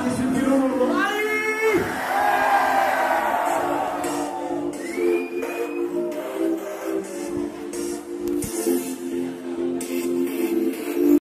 participate.